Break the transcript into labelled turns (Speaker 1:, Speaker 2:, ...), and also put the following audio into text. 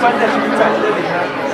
Speaker 1: 关在什么在哪里呢？